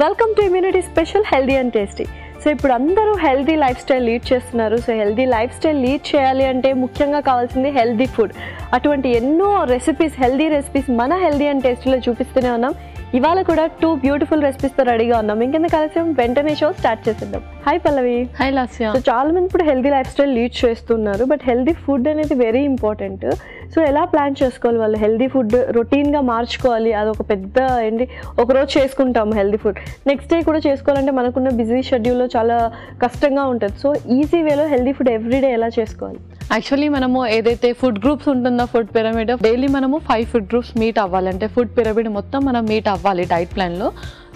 Welcome to immunity special healthy and tasty so ఇప్పుడు అందరూ healthy life style lead చేస్తున్నారు. So healthy life style lead చేయాలి అంటే ముఖ్యంగా కావాల్సింది హెల్దీ ఫుడ్ అటువంటి ఎన్నో రెసిపీస్ హెల్దీ రెసిపీస్ మన హెల్దీ అండ్ టేస్టీలో చూపిస్తూనే ఉన్నాం. ఇవాళ కూడా టూ బ్యూటిఫుల్ రెసిపీస్తో రెడీగా ఉన్నాం. ఇంకెందుకు కలిసి వెంటనే షో స్టార్ట్ చేసేద్దాం. Hi Pallavi hi Lasya so చాలా మంది ఇప్పుడు హెల్దీ లైఫ్ స్టైల్ లీడ్ చేస్తున్నారు బట్ హెల్దీ ఫుడ్ అనేది వెరీ ఇంపార్టెంట్ సో ఎలా ప్లాన్ చేసుకోవాలి వాళ్ళు? హెల్దీ ఫుడ్ రొటీన్గా మార్చుకోవాలి. అది ఒక పెద్ద ఏంటి? ఒక రోజు చేసుకుంటాము హెల్దీ ఫుడ్ నెక్స్ట్ డే కూడా చేసుకోవాలంటే మనకున్న బిజీ షెడ్యూల్లో చాలా కష్టంగా ఉంటుంది. సో ఈజీ వేలో హెల్దీ ఫుడ్ ఎవ్రీడే ఎలా చేసుకోవాలి? యాక్చువల్లీ మనము ఏదైతే ఫుడ్ గ్రూప్స్ ఉంటుందో ఫుడ్ పిరమిడ్ డైలీ మనము ఫైవ్ ఫుడ్ గ్రూప్స్ మీట్ అవ్వాలి అంటే ఫుడ్ పిరమిడ్ మొత్తం మనం మీట్ అవ్వాలి డైట్ ప్లాన్లో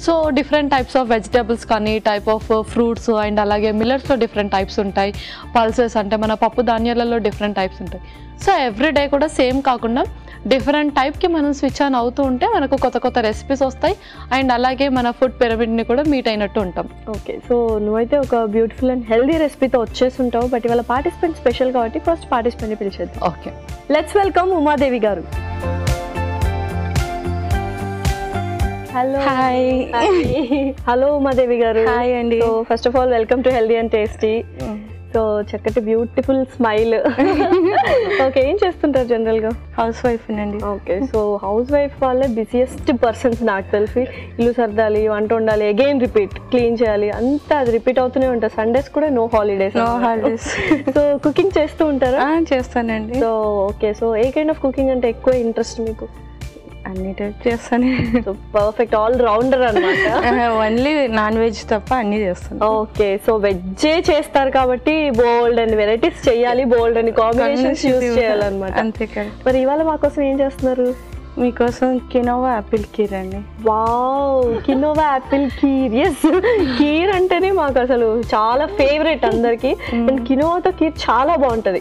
so different types of vegetables కానీ టైప్ ఆఫ్ ఫ్రూట్స్ అండ్ అలాగే మిల్లర్స్లో డిఫరెంట్ టైప్స్ ఉంటాయి. పల్సెస్ అంటే మన పప్పు ధాన్యాలలో డిఫరెంట్ టైప్స్ ఉంటాయి. సో ఎవ్రీ డే కూడా సేమ్ కాకుండా డిఫరెంట్ టైప్కి మనం స్విచ్ ఆన్ అవుతూ ఉంటే మనకు కొత్త కొత్త రెసిపీస్ వస్తాయి. అండ్ అలాగే మన ఫుడ్ పిరమిడ్ని కూడా మీట్ అయినట్టు ఉంటాం. ఓకే సో నువ్వైతే ఒక బ్యూటిఫుల్ అండ్ హెల్దీ రెసిపీతో వచ్చేసి ఉంటావు బట్ ఇవాళ పార్టిసిపెంట్ స్పెషల్ కాబట్టి ఫస్ట్ పార్టిసిపెంట్ని పిలిచేద్దాం. ఓకే లెట్స్ వెల్కమ్ ఉమాదేవి గారు. హలో హాయ్ హలో ఉమాదేవి గారు హాయ్ అండి. First of all welcome to healthy and tasty so చక్కటి బ్యూటిఫుల్ స్మైల్ ఓకే ఏం చేస్తుంటారు జనరల్గా? హౌస్ వైఫ్ అండి. ఓకే సో హౌస్ వైఫ్ వాళ్ళే బిజియెస్ట్ పర్సన్స్ నాకు తెలిసి. ఇల్లు సర్దాలి వంట వండాలి అగైన్ రిపీట్ క్లీన్ చేయాలి. అంతా అది రిపీట్ అవుతూనే ఉంటుంది సండేస్ కూడా no holidays No holidays. So cooking చేస్తూ ఉంటారా? చేస్తానండి. So okay so a kind of cooking అంటే ఎక్కువ ఇంట్రెస్ట్ మీకు? అన్ని టైప్ చేస్తాను. పర్ఫెక్ట్ ఆల్ రౌండర్ అనమాట ఓన్లీ నాన్ వెజ్ తప్ప అన్ని చేస్తాను. ఓకే సో వెజ్జే చేస్తారు కాబట్టి బోల్డ్ అని వెరైటీస్ చేయాలి బోల్డ్ అని కాంబినేషన్స్ యూస్ చేయాలన్నమాట. అంతే కదా. మరి ఇవాళ మా కోసం ఏం చేస్తున్నారు? మీకోసం కినోవా యాపిల్ కీర్ అండి wow quinoa apple kheer yes kheer అంటేనే మాకు అసలు చాలా ఫేవరెట్ అందరికి. అండ్ కినోవాతో కీర్ చాలా బాగుంటది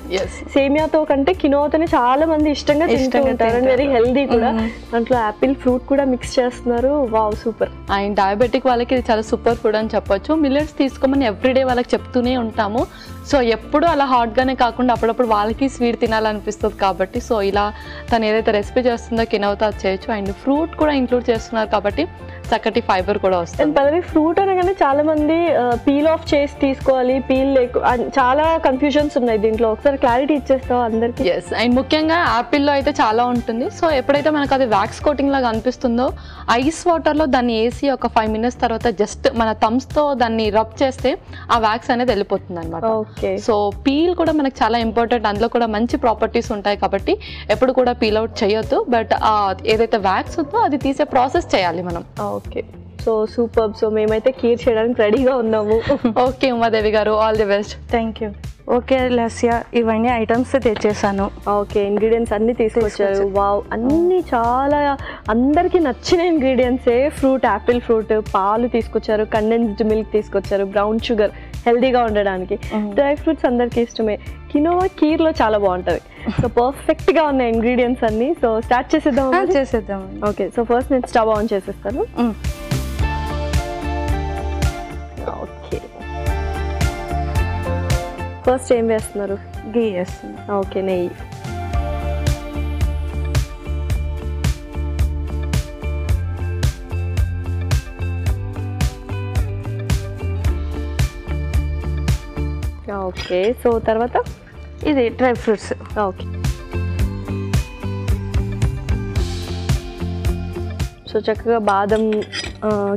సేమియాతో కంటే కినోవాతోనే చాలా మంది ఇష్టంగా తింటూ ఉంటారు అండ్ వెరీ. హెల్దీ కూడా దాంట్లో యాపిల్ ఫ్రూట్ కూడా మిక్స్ చేస్తున్నారు వావ్ సూపర్ అండ్ డయాబెటిక్ వాళ్ళకి ఇది చాలా సూపర్ ఫుడ్ అని చెప్పొచ్చు. మిల్లెట్స్ తీసుకోమని ఎవ్రీడే వాళ్ళకి చెప్తూనే ఉంటాము. సో ఎప్పుడు అలా హాట్గానే కాకుండా అప్పుడప్పుడు వాళ్ళకి స్వీట్ తినాలనిపిస్తుంది కాబట్టి సో ఇలా తను ఏదైతే రెసిపీ చేస్తుందో కినవుతా చేయొచ్చు. అండ్ ఫ్రూట్ కూడా ఇంక్లూడ్ చేస్తున్నారు కాబట్టి చక్కటి ఫైబర్ కూడా వస్తుంది. పదవి ఫ్రూట్ అనగానే చాలా మంది పీల్ ఆఫ్ చేసి తీసుకోవాలి పీల్ చాలా కన్ఫ్యూజన్స్ ఉన్నాయి దీంట్లో. ఒకసారి క్లారిటీ ఇచ్చేస్తావు అందరికి? ఎస్ అండ్ ముఖ్యంగా యాపిల్లో అయితే చాలా ఉంటుంది. సో ఎప్పుడైతే మనకు అది వ్యాక్స్ కోటింగ్ లాగా అనిపిస్తుందో ఐస్ వాటర్లో దాన్ని వేసి ఒక ఫైవ్ మినిట్స్ తర్వాత జస్ట్ మన థమ్స్తో దాన్ని రబ్ చేస్తే ఆ వ్యాక్స్ అనేది వెళ్ళిపోతుంది అనమాట ఓకే సో పీల్ కూడా మనకు చాలా ఇంపార్టెంట్ అందులో కూడా మంచి ప్రాపర్టీస్ ఉంటాయి కాబట్టి ఎప్పుడు కూడా పీల్ అవుట్ చేయొద్దు. బట్ ఏదైతే వ్యాక్స్ ఉందో అది తీసే ప్రాసెస్ చేయాలి మనం. ఓకే సో సూపర్ సో మేమైతే కీర్ చేయడానికి రెడీగా ఉన్నాము. ఓకే ఉమాదేవి గారు all the best thank you okay Lasya ఇవన్నీ ఐటమ్స్ తెచ్చేసాను. ఓకే ఇంగ్రీడియంట్స్ అన్ని తీసుకొచ్చారు. వావ్ అన్ని చాలా అందరికి నచ్చిన ఇంగ్రీడియంట్సే ఫ్రూట్ యాపిల్ ఫ్రూట్ పాలు తీసుకొచ్చారు కండెన్స్డ్ మిల్క్ తీసుకొచ్చారు బ్రౌన్ షుగర్ హెల్దీగా ఉండడానికి. డ్రై ఫ్రూట్స్ అందరికి ఇష్టమే. కినోవా కీర్లో చాలా బాగుంటుంది. సో పర్ఫెక్ట్గా ఉన్నాయి ఇంగ్రీడియంట్స్ అన్ని. సో స్టార్ట్ చేసేద్దాం ఆ, చేసేద్దామండి ఓకే సో ఫస్ట్ నేను స్టవ్ ఆన్ చేసేస్తాను. ఓకే. ఫస్ట్ ఏం వేస్తున్నారు? గీ వేస్తుంది ఓకే నెయ్యి. ఓకే సో తర్వాత ఇది డ్రై ఫ్రూట్స్. ఓకే. సో చక్కగా బాదం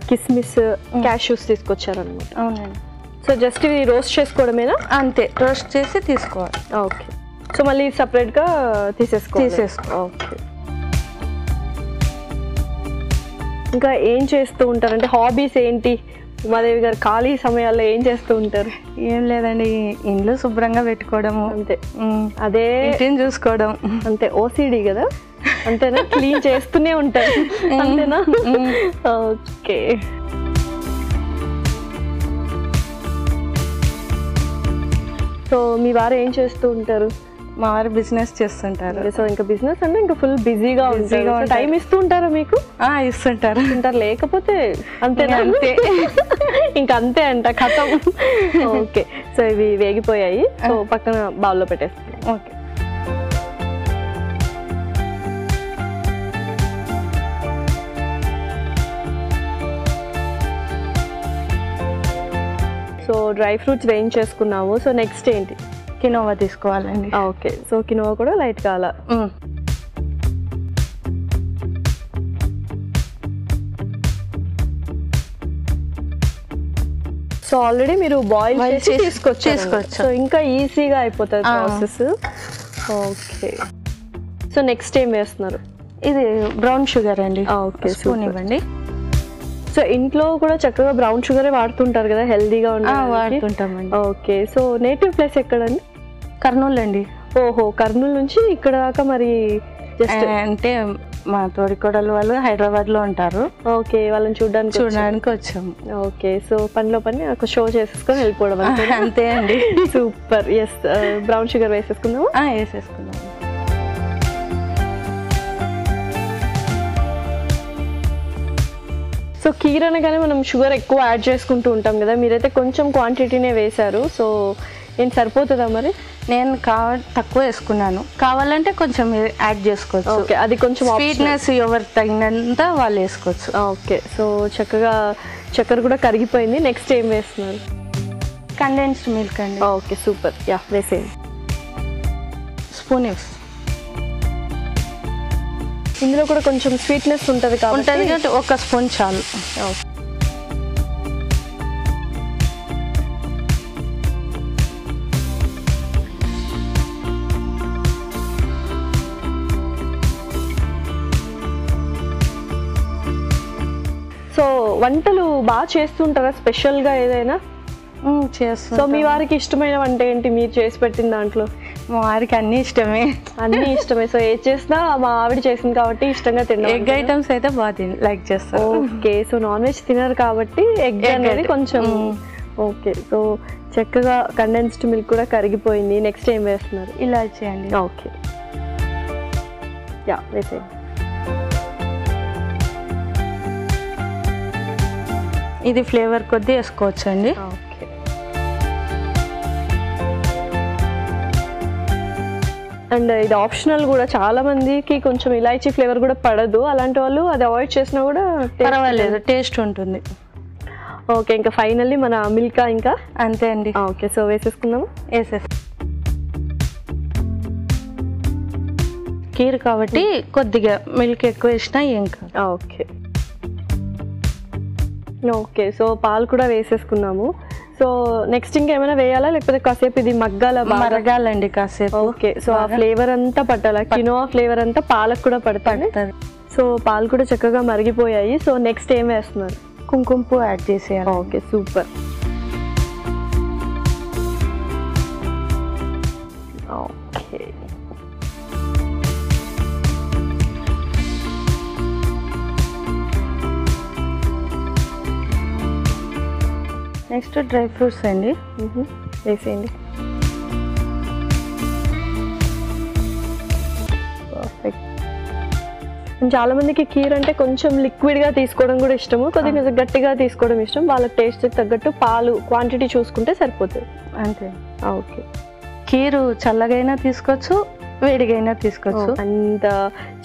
కిస్మిస్ క్యాష్యూస్ తీసుకొచ్చారనమాట అవునండి. సో జస్ట్ ఇవి రోస్ట్ చేసుకోవడమేనా? అంతే రోస్ట్ చేసి తీసుకోవాలి. ఓకే. సో మళ్ళీ సపరేట్గా తీసేసుకోవాలి. తీసేసుకో. ఓకే. ఇంకా ఏం చేస్తూ ఉంటారు అంటే హాబీస్ ఏంటి? ఉమాదేవి గారు ఖాళీ సమయాల్లో ఏం చేస్తూ ఉంటారు? ఏం లేదండి ఇంట్లో శుభ్రంగా పెట్టుకోవడము అంతే. అదే ఇంటిని చూసుకోవడం. అంతే ఓసిడి కదా? అంతేనా? క్లీన్ చేస్తూనే ఉంటారు. అంతేనా? ఓకే. సో మీ వారు ఏం చేస్తూ ఉంటారు? మా వారు బిజినెస్ చేస్తుంటారు. సో ఇంకా బిజినెస్ అంటే ఇంకా ఫుల్ బిజీగా ఉంటారు. టైం ఇస్తూ ఉంటారా మీకు? ఇస్తుంటారు. ఉంటారు లేకపోతే అంతేనా అంతే. ఇంకా అంతే అంట కథం. ఓకే సో ఇవి వేగిపోయాయి. సో పక్కన బౌల్లో పెట్టేస్తాను ఓకే. డ్రై ఫ్రూట్స్ వేయించేసుకున్నాము సో నెక్స్ట్ ఏంటి? కినోవా తీసుకోవాలండి. ఓకే. సో కినోవా కూడా లైట్ కావాలా. సో ఆల్రెడీ మీరు బాయిల్ చేసి తీసుకొచ్చా. సో ఇంకా ఈజీగా అయిపోతుంది. ప్రాసెస్. ఓకే. సో నెక్స్ట్ ఏం వేస్తున్నారు? ఇది బ్రౌన్ షుగర్ అండి. okay, spoon. ఇవ్వండి. సో ఇంట్లో కూడా చక్కగా బ్రౌన్ షుగరే వాడుతుంటారు కదా హెల్దీగా ఉండడానికి వాడుతుంటామండి. ఓకే. సో నేటివ్ ప్లేస్ ఎక్కడండి? కర్నూలు అండి ఓహో కర్నూలు నుంచి ఇక్కడ దాకా మరి జస్ట్ అంటే మా తోడికోడలు వాళ్ళు హైదరాబాద్లో ఉంటారు. ఓకే వాళ్ళని చూడడానికి చూడడానికి వచ్చాము ఓకే సో పనిలో పని ఒక షో చేసేసుకొని వెళ్ళిపోవడం? అంతే అండి. సూపర్. ఎస్ బ్రౌన్ షుగర్ వేసేసుకుందాము? ఆ, వేసేసుకున్నాము సో కీర్ అనగానే మనం షుగర్ ఎక్కువ యాడ్ చేసుకుంటూ ఉంటాం కదా మీరైతే కొంచెం క్వాంటిటీనే వేశారు. సో ఏం సరిపోతుందా మరి? నేను కావ తక్కువ వేసుకున్నాను. కావాలంటే కొంచెం యాడ్ చేసుకోవచ్చు. ఓకే అది కొంచెం స్వీట్నెస్ ఎవరు తగినంత వాళ్ళు వేసుకోవచ్చు. ఓకే సో చక్కగా చక్కెర కూడా కరిగిపోయింది. నెక్స్ట్ ఏం వేస్తున్నారు? కండెన్స్డ్ మిల్క్ అండి. Okay super. యా వేసేయండి. స్పూన్ వేసి. ఇందులో కూడా కొంచెం స్వీట్నెస్ ఉంటుంది కాబట్టి ఉంటుంది ఒక స్పూన్ చాలు. ఓకే. వంటలు బాగా చేస్తుంటారా? స్పెషల్గా ఏదైనా? సో చేస్తాం మీ వారికి ఇష్టమైన వంట ఏంటి? మీరు చేసి పెట్టిన దాంట్లో? మా వారికి అన్ని ఇష్టమే. అన్ని ఇష్టమే. సో ఏది చేసినా మా ఆవిడ చేసింది కాబట్టి ఇష్టంగా ఎగ్ తిన్నాం ఐటమ్స్ అయితే బాగా తిని లైక్ చేస్తారు. ఓకే సో నాన్ వెజ్ తినరు కాబట్టి ఎగ్ అనేది. కొంచెం. ఓకే సో చక్కగా కండెన్స్డ్ మిల్క్ కూడా కరిగిపోయింది. నెక్స్ట్ ఏం వేస్తున్నారు? ఇలా చేయండి ఓకే యా వేసేయండి. ఇది ఫ్లేవర్ కొద్దీ వేసుకోవచ్చు అండి ఓకే. అండ్ ఇది ఆప్షనల్ కూడా చాలా మందికి కొంచెం ఇలాచీ ఫ్లేవర్ కూడా పడదు. అలాంటి వాళ్ళు అది అవాయిడ్ చేసినా కూడా పర్వాలేదు టేస్ట్ ఉంటుంది. ఓకే ఇంకా ఫైనల్లీ మన మిల్కా ఇంకా? అంతే అండి. ఓకే సో వేసేసుకుందాము? వేసేసి కీర్ కాబట్టి కొద్దిగా మిల్క్ ఎక్కువ వేసినా ఏం కాదు. ఓకే. ఓకే సో పాలు కూడా వేసేసుకున్నాము. సో నెక్స్ట్ ఇంకేమైనా వేయాలా? లేకపోతే కాసేపు ఇది మగ్గాల మరగాలండి కాసేపు. ఓకే సో ఆ ఫ్లేవర్ అంతా పట్టాలా? కినోవా ఫ్లేవర్ అంతా పాలకు కూడా పడుతుంది. సో పాలు కూడా చక్కగా మరిగిపోయాయి. సో నెక్స్ట్ ఏం వేస్తున్నారు? కుంకుమ పువ్వు యాడ్ చేసేయాలి okay super. Next dry fruits అండి. వేసేయండి. పర్ఫెక్ట్ చాలా మందికి కీర్ అంటే కొంచెం లిక్విడ్గా తీసుకోవడం కూడా ఇష్టము కొద్దిగా గట్టిగా తీసుకోవడం ఇష్టం. వాళ్ళ టేస్ట్ తగ్గట్టు పాలు క్వాంటిటీ చూసుకుంటే సరిపోతుంది. అంతే. ఓకే. కీరు చల్లగైనా తీసుకోవచ్చు వేడిగైనా తీసుకోవచ్చు. అంత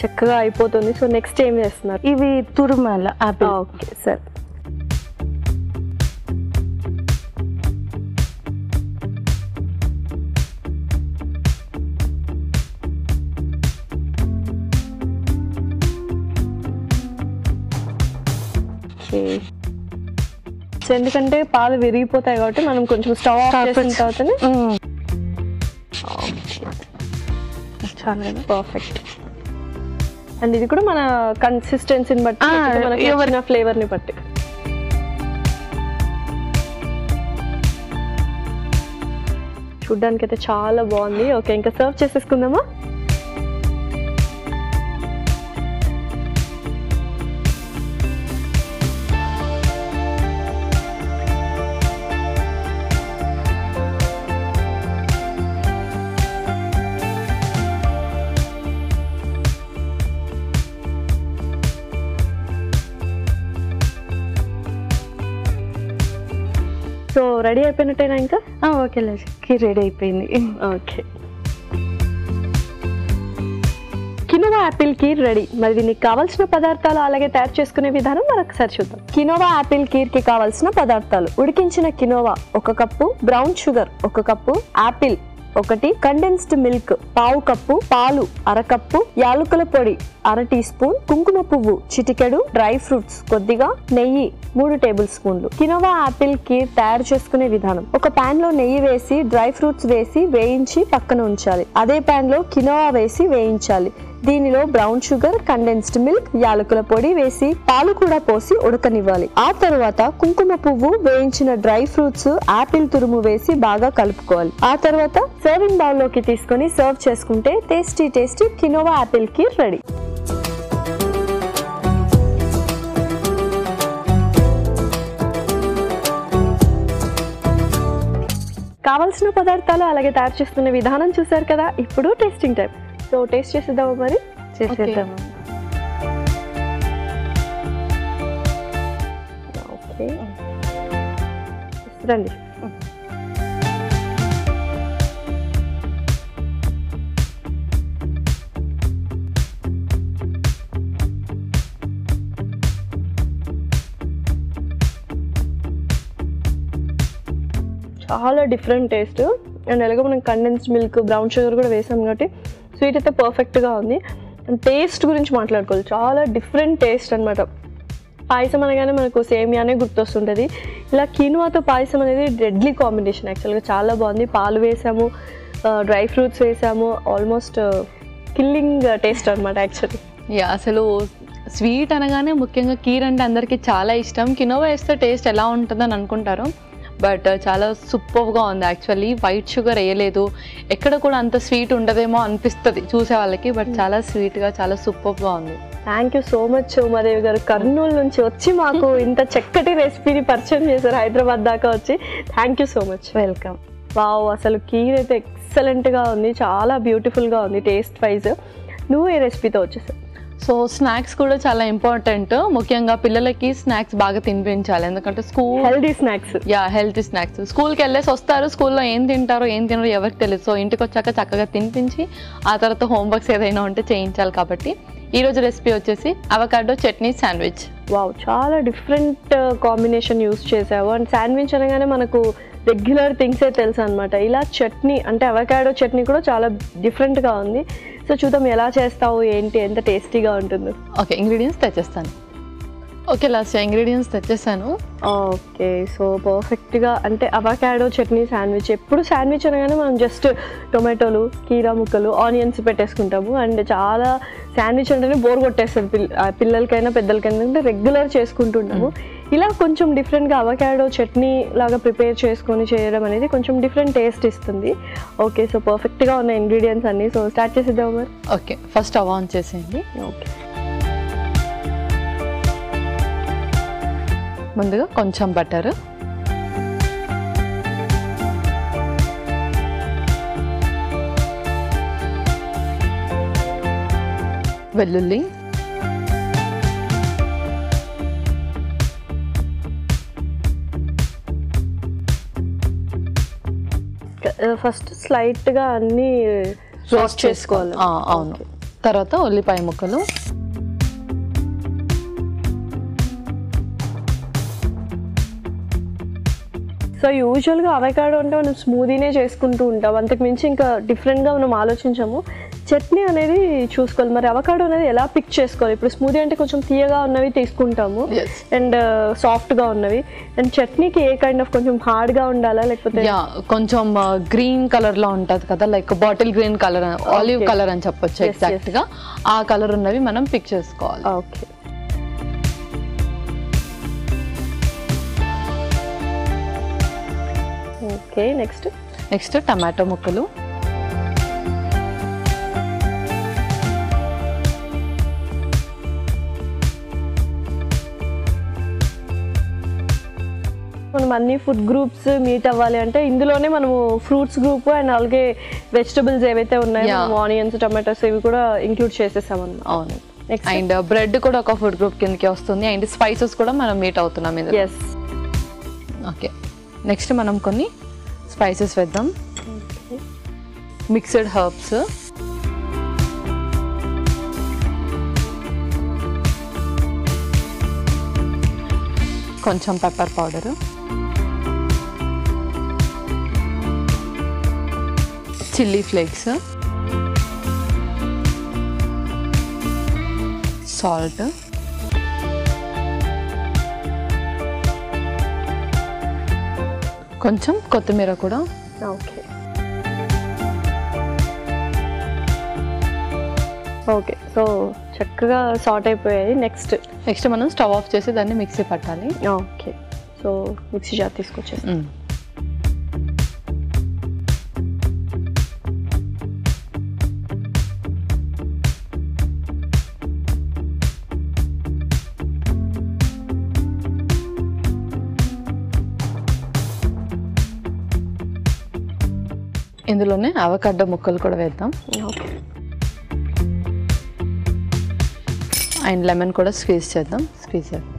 చక్కగా అయిపోతుంది. సో నెక్స్ట్ ఏం చేస్తున్నారు? ఇవి తురుమాల ఓకే సరే. సో ఎందుకంటే పాలు విరిగిపోతాయి కాబట్టి మనం కొంచెం స్టవ్ ఆఫ్ చేసిన తర్వాతనే మ్మ్. చాలా. పర్ఫెక్ట్ అండ్ ఇది కూడా మన కన్సిస్టెన్సీని బట్టి ఆ, లేకపోతే మనకి ఎవరి- వచ్చిన ఫ్లేవర్ని బట్టి. చూడ్డానికి అయితే చాలా బాగుంది. ఓకే ఇంకా సర్వ్ చేసేసుకుందామా? రెడీ అయిపోయినట్టేనా ఇంకా? ఓకే కీర్ రెడీ అయిపోయింది. Okay. Quinoa apple kheer ready. మరి దీనికి కావాల్సిన పదార్థాలు అలాగే తయారు చేసుకునే విధానం మరొకసారి చూద్దాం. కినోవా యాపిల్ కీర్కి కావాల్సిన పదార్థాలు. ఉడికించిన కినోవా ఒక కప్పు బ్రౌన్ షుగర్ ఒక కప్పు యాపిల్ ఒకటి కండెన్స్డ్ మిల్క్ పావు కప్పు పాలు అరకప్పు యాలకుల పొడి అర టీ స్పూన్ కుంకుమ పువ్వు చిటికెడు డ్రై ఫ్రూట్స్ కొద్దిగా నెయ్యి మూడు టేబుల్ స్పూన్లు. కినోవా ఆపిల్ కీర్ తయారు చేసుకునే విధానం. ఒక పాన్లో నెయ్యి వేసి డ్రై ఫ్రూట్స్ వేసి వేయించి పక్కన ఉంచాలి. అదే పాన్లో కినోవా వేసి వేయించాలి. దీనిలో బ్రౌన్ షుగర్ కండెన్స్డ్ మిల్క్ యాలకుల పొడి వేసి పాలు కూడా పోసి ఉడకనివ్వాలి. ఆ తర్వాత కుంకుమ పువ్వు వేయించిన డ్రై ఫ్రూట్స్ ఆపిల్ తురుము వేసి బాగా కలుపుకోవాలి. ఆ తర్వాత సర్వింగ్ బౌల్లోకి తీసుకొని సర్వ్ చేసుకుంటే tasty tasty quinoa apple kheer ready. కావాల్సిన పదార్థాలు అలాగే తయారు చేసుకునే విధానం చూసారు కదా ఇప్పుడు టేస్టింగ్ టైం సో టేస్ట్ చేసేద్దామా మరి? చేసేద్దాం ఓకే. రండి. చాలా డిఫరెంట్ టేస్ట్ అండ్ ఎలాగో మనం కండెన్స్డ్ మిల్క్ బ్రౌన్ షుగర్ కూడా వేసాం కాబట్టి స్వీట్ అయితే పర్ఫెక్ట్గా ఉంది. అండ్ టేస్ట్ గురించి మాట్లాడుకోవాలి. చాలా డిఫరెంట్ టేస్ట్ అనమాట పాయసం అనగానే మనకు సేమియానే గుర్తొస్తుంటుంది. ఇలా కీనువాతో పాయసం అనేది డెడ్లీ కాంబినేషన్ యాక్చువల్గా చాలా బాగుంది. పాలు వేసాము డ్రై ఫ్రూట్స్ వేసాము ఆల్మోస్ట్ కిల్లింగ్ టేస్ట్ అనమాట యాక్చువల్లీ యా అసలు స్వీట్ అనగానే ముఖ్యంగా కీర్ అంటే అందరికీ చాలా ఇష్టం. కినోవా వేస్తే టేస్ట్ ఎలా ఉంటుందని అనుకుంటారు. బట్ చాలా సూపర్గా ఉంది యాక్చువల్లీ వైట్ షుగర్ వేయలేదు. ఎక్కడ కూడా అంత స్వీట్ ఉండదేమో అనిపిస్తుంది చూసే వాళ్ళకి బట్ చాలా స్వీట్గా చాలా సూపర్గా ఉంది. Thank you so much Umadevi గారు. కర్నూలు నుంచి వచ్చి మాకు ఇంత చక్కటి రెసిపీని పరిచయం చేశారు హైదరాబాద్ దాకా వచ్చి. Thank you so much welcome wow అసలు కీర్ అయితే ఎక్సలెంట్గా ఉంది. చాలా బ్యూటిఫుల్గా ఉంది టేస్ట్ వైజ్ నువ్వు ఏ రెసిపీతో వచ్చేసావు? సో స్నాక్స్ కూడా చాలా ఇంపార్టెంట్. ముఖ్యంగా పిల్లలకి స్నాక్స్ బాగా తినిపించాలి. ఎందుకంటే school healthy snacks. Yeah healthy snacks. స్కూల్కి వెళ్ళేసి వస్తారు. స్కూల్లో ఏం తింటారో ఏం తినరో ఎవరికి తెలియదు. సో ఇంటికి వచ్చాక చక్కగా తినిపించి ఆ తర్వాత హోంవర్క్స్ ఏదైనా ఉంటే చేయించాలి కాబట్టి. ఈ రోజు రెసిపీ వచ్చేసి అవకాడో చట్నీ శాండ్విచ్. వావ్ చాలా డిఫరెంట్ కాంబినేషన్ యూస్ చేసావు. అండ్ శాండ్విచ్ అనగానే మనకు రెగ్యులర్ థింగ్సే తెలుసు అనమాట ఇలా చట్నీ అంటే అవకాడో చట్నీ కూడా చాలా డిఫరెంట్గా ఉంది. సో చూద్దాం ఎలా చేస్తావు ఏంటి ఎంత టేస్టీగా ఉంటుందో. ఓకే ఇంగ్రీడియంట్స్ తెచ్చేస్తాను. ఓకే లాస్ట్ ఇంగ్రీడియంట్స్ తెచ్చేసాను. ఓకే సో పర్ఫెక్ట్గా అంటే అవకాడో చట్నీ శాండ్విచ్ ఎప్పుడు శాండ్విచ్ అనగానే మనం జస్ట్ టొమాటోలు కీరా ముక్కలు ఆనియన్స్ పెట్టేసుకుంటాము. అండ్ చాలా శాండ్విచ్ అంటేనే బోర్ కొట్టేస్తుంది పిల్ల పిల్లలకైనా పెద్దలకైనా అంటే రెగ్యులర్ చేసుకుంటుంటాము. ఇలా కొంచెం డిఫరెంట్గా అవకాడో చట్నీ లాగా ప్రిపేర్ చేసుకొని చేయడం అనేది కొంచెం డిఫరెంట్ టేస్ట్ ఇస్తుంది. ఓకే సో పర్ఫెక్ట్గా ఉన్న ఇంగ్రీడియంట్స్ అన్నీ. సో స్టార్ట్ చేసేద్దాం మరి. ఓకే ఫస్ట్ అవ్ ఆన్ చేసేయండి. ఓకే. ముందుగా కొంచెం బటర్. వెల్లుల్లి. ఫస్ట్ స్లైట్గా అన్నీ రోస్ట్ చేసుకోవాలి. అవును. తర్వాత ఉల్లిపాయ ముక్కలు. సో యూజువల్గా అవకాడో అంటే మనం స్మూదీనే చేసుకుంటూ ఉంటాం. అంతకు మించి ఇంకా డిఫరెంట్గా మనం ఆలోచించాము. చట్నీ అనేది చూసుకోవాలి. మరి అవకాడో అనేది ఎలా పిక్ చేసుకోవాలి? ఇప్పుడు స్మూదీ అంటే కొంచెం తీయగా ఉన్నవి తీసుకుంటాము. అండ్ సాఫ్ట్గా ఉన్నవి. అండ్ చట్నీకి ఏ కైండ్ ఆఫ్ కొంచెం హార్డ్గా ఉండాలా? లేకపోతే కొంచెం గ్రీన్ కలర్లో ఉంటది కదా? Like bottle green colour olive. Colour అని చెప్పొచ్చు Yes, ఎగ్జాక్ట్గా. ఆ కలర్ ఉన్నవి మనం పిక్ చేసుకోవాలి. Okay okay next next tomato ముక్కలు. మనం అన్ని ఫుడ్ గ్రూప్స్ మీట్ అవ్వాలి అంటే ఇందులోనే మనము ఫ్రూట్స్ గ్రూప్ అండ్ అలాగే వెజిటబుల్స్ ఏవైతే ఉన్నాయో. ఆనియన్స్ టమాటోస్ ఇవి కూడా ఇంక్లూడ్ చేసేసాం అవును. అండ్ బ్రెడ్ కూడా ఒక ఫుడ్ గ్రూప్ కిందకి వస్తుంది. అండ్ స్పైసెస్ కూడా మనం మీట్ అవుతున్నాం ఓకే. నెక్స్ట్ మనం కొన్ని స్పైసెస్ వేద్దాం. Mixed herbs. కొంచెం pepper powder. Chilli flakes. Salt. కొంచెం కొత్తిమీర కూడా. ఓకే. ఓకే సో చక్కగా సార్ట్ అయిపోయాయి. నెక్స్ట్ నెక్స్ట్ మనం స్టవ్ ఆఫ్ చేసి దాన్ని మిక్సీ పట్టాలి. ఓకే సో మిక్సీ జార్ తీసుకొచ్చేసి ఇందులోనే అవకాడో ముక్కలు కూడా వేద్దాం. ఓకే. అండ్ లెమన్ కూడా స్క్వీజ్ చేద్దాం. స్క్వీజ్ చేద్దాం.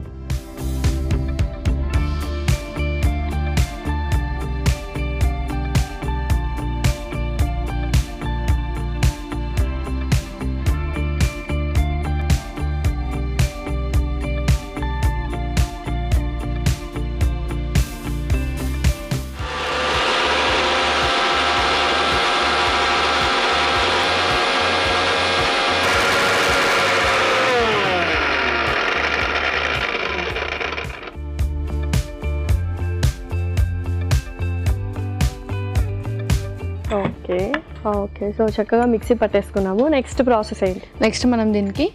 ఓకే సో చక్కగా మిక్సీ పట్టేసుకున్నాము. నెక్స్ట్ ప్రాసెస్ ఏంటి? నెక్స్ట్ మనం దీనికి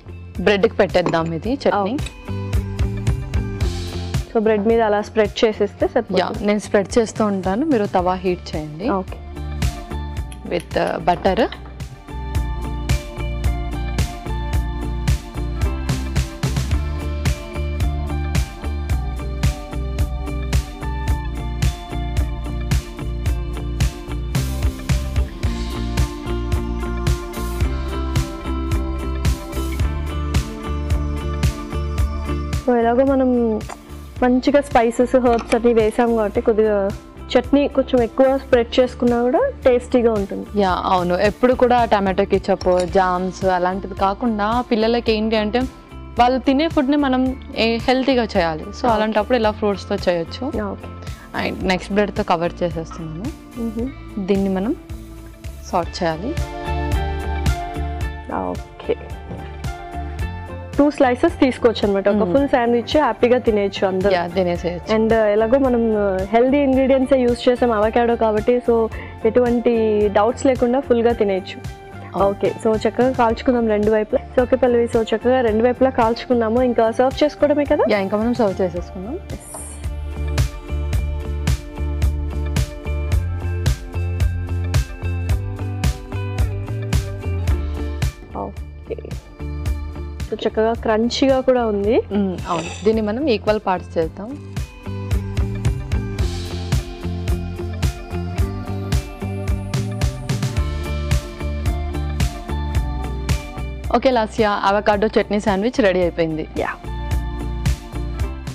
బ్రెడ్కి పెట్టేద్దాం ఇది చట్నీ. సో బ్రెడ్ మీద అలా స్ప్రెడ్ చేసేస్తే సరిపోతుంది. నేను స్ప్రెడ్ చేస్తూ ఉంటాను మీరు తవా హీట్ చేయండి. ఓకే. With butter. ఎలాగో మనం మంచిగా స్పైసెస్ హర్బ్స్ అన్ని వేసాం కాబట్టి కొద్దిగా చట్నీ కొంచెం ఎక్కువ స్ప్రెడ్ చేసుకున్నా కూడా టేస్టీగా ఉంటుంది. యా అవును. ఎప్పుడు కూడా టమాటో కిచప్ జామ్స్ అలాంటిది కాకుండా పిల్లలకి ఏంటి అంటే వాళ్ళు తినే ఫుడ్ని మనం హెల్తీగా చేయాలి. సో అలాంటప్పుడు ఇలా ఫ్రూట్స్తో చేయొచ్చు. అండ్ నెక్స్ట్ బ్రెడ్తో కవర్ చేసేస్తున్నాను. దీన్ని మనం సార్ట్ చేయాలి. ఓకే టూ స్లైసెస్ తీసుకోవచ్చు అనమాట ఒక. ఫుల్ శాండ్విచ్ హ్యాపీగా తినేయచ్చు అందరూ. తినేసేయచ్చు. అండ్ ఎలాగో మనం హెల్దీ ఇంగ్రీడియంట్స్ యూస్ చేసాం అవకాడో కాబట్టి సో ఎటువంటి డౌట్స్ లేకుండా ఫుల్గా తినేయచ్చు. ఓకే సో చక్కగా కాల్చుకుందాం రెండు వైపులా. సో ఓకే పల్లవి సో చక్కగా రెండు వైపులా కాల్చుకున్నాము ఇంకా సర్వ్ చేసుకోవడమే కదా? ఇంకా మనం సర్వ్ చేసేసుకుందాం. చక్కగా క్రంచీగా కూడా ఉంది. అవును. దీన్ని మనం ఈక్వల్ పార్ట్స్ చేద్దాం. Okay Lasya avocado chutney sandwich ready అయిపోయింది. Yeah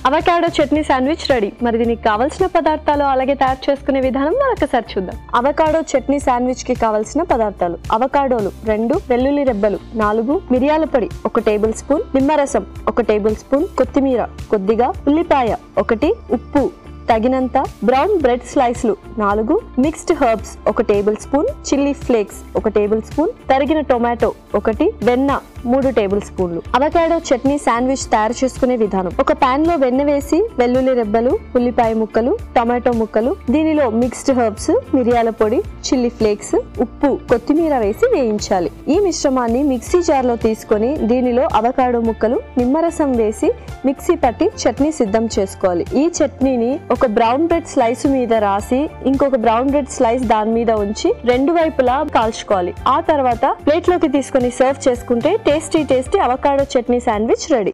avocado chutney sandwich ready. మరి దీనికి కావాల్సిన పదార్థాలు అలాగే తయారు చేసుకునే విధానం మరొకసారి చూద్దాం. అవకాడో చట్నీ శాండ్విచ్కి కావాల్సిన పదార్థాలు. అవకాడోలు రెండు వెల్లుల్లి రెబ్బలు నాలుగు మిరియాల పొడి ఒక టేబుల్ స్పూన్ నిమ్మరసం ఒక టేబుల్ స్పూన్ కొత్తిమీర కొద్దిగా ఉల్లిపాయ ఒకటి ఉప్పు తగినంత బ్రౌన్ బ్రెడ్ స్లైస్లు నాలుగు మిక్స్డ్ హర్బ్స్ ఒక టేబుల్ స్పూన్ చిల్లీ ఫ్లేక్స్ ఒక టేబుల్ స్పూన్ తరిగిన టొమాటో ఒకటి వెన్న మూడు టేబుల్ స్పూన్లు. అవకాడో చట్నీ శాండ్విచ్ తయారు చేసుకునే విధానం. ఒక పాన్లో వెన్న వేసి వెల్లుల్లి రెబ్బలు ఉల్లిపాయ ముక్కలు టమాటో ముక్కలు దీనిలో మిక్స్డ్ హర్బ్స్ మిరియాల పొడి చిల్లీ ఫ్లేక్స్ ఉప్పు కొత్తిమీర వేసి వేయించాలి. ఈ మిశ్రమాన్ని మిక్సీ జార్లో తీసుకొని దీనిలో అవకాడో ముక్కలు నిమ్మరసం వేసి మిక్సీ పట్టి చట్నీ సిద్ధం చేసుకోవాలి. ఈ చట్నీని ఒక బ్రౌన్ బ్రెడ్ స్లైస్ మీద రాసి ఇంకొక బ్రౌన్ బ్రెడ్ స్లైస్ దాని మీద ఉంచి రెండు వైపులా కాల్చుకోవాలి. ఆ తర్వాత ప్లేట్లోకి తీసుకొని సర్వ్ చేసుకుంటే tasty tasty avocado chutney sandwich ready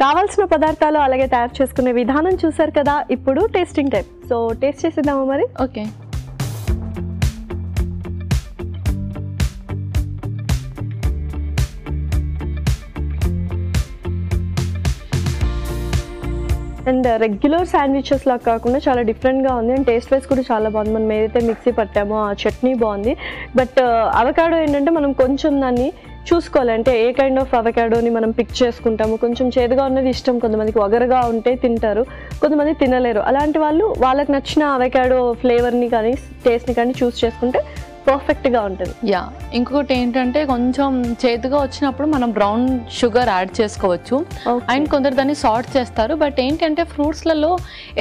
కావాల్సిన పదార్థాలు అలాగే తయారు చేసుకునే విధానం చూసారు కదా ఇప్పుడు టేస్టింగ్ టైప్ సో టేస్ట్ చేసేద్దామా మరి? Okay and uh, regular sandwiches లాగా కాకుండా చాలా డిఫరెంట్గా ఉంది. అండ్ టేస్ట్ వైస్ కూడా చాలా బాగుంది. మనం ఏదైతే మిక్సీ పట్టామో ఆ చట్నీ బాగుంది. బట్ అవకాడో uh, ఏంటంటే మనం కొంచెం దాన్ని చూసుకోవాలంటే ఏ కైండ్ ఆఫ్ అవకాడోని మనం పిక్ చేసుకుంటాము కొంచెం చేదుగా ఉన్నది ఇష్టం. కొంతమందికి వగరగా ఉంటే తింటారు. కొంతమంది తినలేరు. అలాంటి వాళ్ళు వాళ్ళకి నచ్చిన అవకాడో ఫ్లేవర్ని కానీ టేస్ట్ని కానీ చూస్ చేసుకుంటే పర్ఫెక్ట్గా ఉంటుంది. యా ఇంకొకటి ఏంటంటే కొంచెం చేదుగా వచ్చినప్పుడు మనం బ్రౌన్ షుగర్ యాడ్ చేసుకోవచ్చు. అండ్ కొందరు దాన్ని సార్ట్ చేస్తారు. బట్ ఏంటంటే ఫ్రూట్స్లలో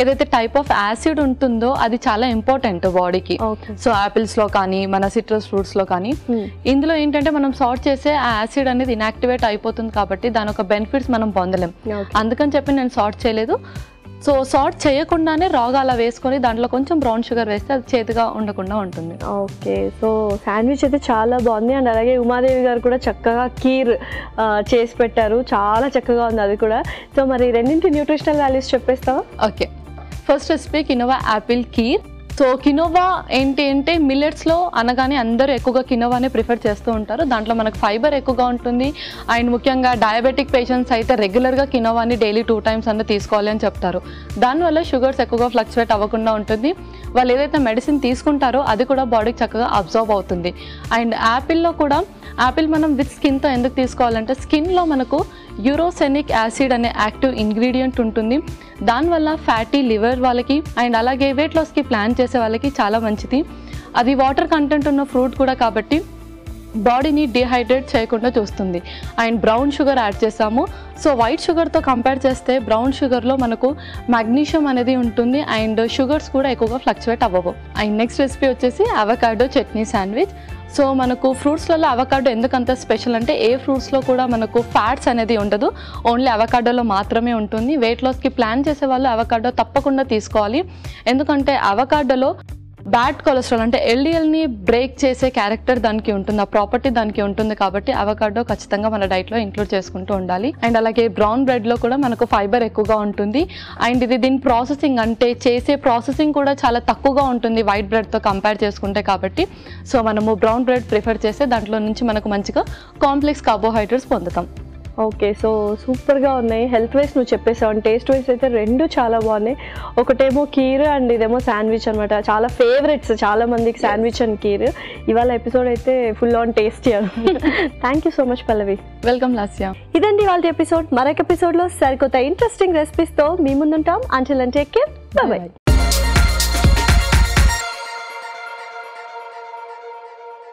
ఏదైతే టైప్ ఆఫ్ యాసిడ్ ఉంటుందో అది చాలా ఇంపార్టెంట్ బాడీకి. సో యాపిల్స్లో కానీ మన సిట్రస్ ఫ్రూట్స్లో కానీ. ఇందులో ఏంటంటే మనం సార్ట్ చేసే ఆ యాసిడ్ అనేది ఇనాక్టివేట్ అయిపోతుంది కాబట్టి దాని ఒక బెనిఫిట్స్ మనం పొందలేం. అందుకని చెప్పి నేను సార్ట్ చేయలేదు. సో సార్ట్ చేయకుండానే రాగా అలా వేసుకొని దాంట్లో కొంచెం బ్రౌన్ షుగర్ వేస్తే అది చేతిగా ఉండకుండా ఉంటుంది. ఓకే సో శాండ్విచ్ అయితే చాలా బాగుంది. అండ్ అలాగే ఉమాదేవి గారు కూడా చక్కగా కీర్ చేసి పెట్టారు. చాలా చక్కగా ఉంది అది కూడా. సో మరి రెండింటి nutritional values చెప్పేస్తావా? Okay first recipe quinoa apple kheer. So quinoa ఏంటి అంటే మిల్లెట్స్లో అనగానే అందరూ ఎక్కువగా కినోవానే ప్రిఫర్ చేస్తూ ఉంటారు. దాంట్లో మనకు ఫైబర్ ఎక్కువగా ఉంటుంది. అండ్ ముఖ్యంగా డయాబెటిక్ పేషెంట్స్ అయితే రెగ్యులర్గా కినోవాని డైలీ టూ టైమ్స్ అన్న తీసుకోవాలి అని చెప్తారు. దానివల్ల షుగర్స్ ఎక్కువగా ఫ్లక్చువేట్ అవ్వకుండా ఉంటుంది. వాళ్ళు ఏదైతే మెడిసిన్ తీసుకుంటారో అది కూడా బాడీకి చక్కగా అబ్జర్వ్ అవుతుంది. అండ్ యాపిల్లో కూడా యాపిల్ మనం విత్ స్కిన్తో ఎందుకు తీసుకోవాలంటే స్కిన్లో మనకు యూరోసెనిక్ యాసిడ్ అనే యాక్టివ్ ఇంగ్రీడియంట్ ఉంటుంది. దానివల్ల ఫ్యాటీ లివర్ వాళ్ళకి అండ్ అలాగే వెయిట్ లాస్కి ప్లాన్ చేసే వాళ్ళకి చాలా మంచిది. అది వాటర్ కంటెంట్ ఉన్న ఫ్రూట్ కూడా కాబట్టి బాడీని డిహైడ్రేట్ చేయకుండా చూస్తుంది. అండ్ బ్రౌన్ షుగర్ యాడ్ చేసాము. సో వైట్ షుగర్తో కంపేర్ చేస్తే బ్రౌన్ షుగర్లో మనకు మ్యాగ్నీషియం అనేది ఉంటుంది. అండ్ షుగర్స్ కూడా ఎక్కువగా ఫ్లక్చువేట్ అవ్వవు. అండ్ నెక్స్ట్ రెసిపీ వచ్చేసి అవకాడో చట్నీ శాండ్విచ్. సో మనకు ఫ్రూట్స్లలో అవకాడో ఎందుకంత స్పెషల్ అంటే ఏ ఫ్రూట్స్లో కూడా మనకు ఫ్యాట్స్ అనేది ఉండదు. ఓన్లీ అవకాడోలో మాత్రమే ఉంటుంది. వెయిట్ లాస్కి ప్లాన్ చేసే వాళ్ళు అవకాడో తప్పకుండా తీసుకోవాలి. ఎందుకంటే అవకాడోలో బ్యాడ్ కొలెస్ట్రాల్ అంటే ఎల్డిఎల్ని బ్రేక్ చేసే క్యారెక్టర్ దానికి ఉంటుంది ఆ ప్రాపర్టీ దానికి ఉంటుంది కాబట్టి అవకాడో ఖచ్చితంగా మన డైట్లో ఇంక్లూడ్ చేసుకుంటూ ఉండాలి. అండ్ అలాగే బ్రౌన్ బ్రెడ్లో కూడా మనకు ఫైబర్ ఎక్కువగా ఉంటుంది. అండ్ ఇది దీని ప్రాసెసింగ్ అంటే చేసే ప్రాసెసింగ్ కూడా చాలా తక్కువగా ఉంటుంది వైట్ బ్రెడ్తో కంపేర్ చేసుకుంటే కాబట్టి. సో మనము బ్రౌన్ బ్రెడ్ ప్రిఫర్ చేస్తే దాంట్లో నుంచి మనకు మంచిగా కాంప్లెక్స్ కార్బోహైడ్రేట్స్ పొందుతాం. ఓకే సో సూపర్గా ఉన్నాయి. హెల్త్ వైస్ నువ్వు చెప్పేసావు అండ్ టేస్ట్ వైస్ అయితే రెండు చాలా బాగున్నాయి. ఒకటేమో కీర్ అండ్ ఇదేమో శాండ్విచ్ అనమాట చాలా ఫేవరెట్స్ చాలా మందికి శాండ్విచ్ అండ్ కీర్. ఇవాళ ఎపిసోడ్ అయితే full on taste thank you so much Pallavi. Welcome Lasya ఇదండి వాళ్ళ ఎపిసోడ్ మరొక ఎపిసోడ్లో సరికొత్త ఇంట్రెస్టింగ్ రెసిపీస్తో మీ ముందుంటాం. అంటిల్ అంటే బాయ్